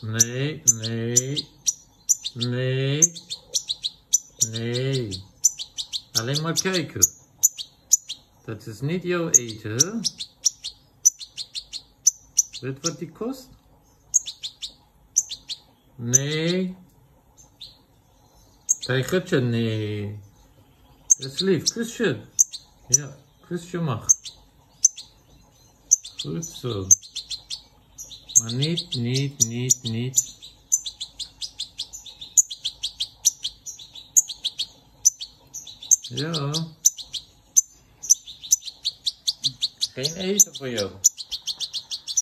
Nee, nee, nee, nee. Alleen maar kijken. Dat is niet jouw eten, hè? Weet wat die kost? Nee. Tijgertje, nee. Dat is lief, kusje. Ja, kusje mag. Goed zo. Maar niet, niet, niet, niet. Ja. Geen eten voor jou.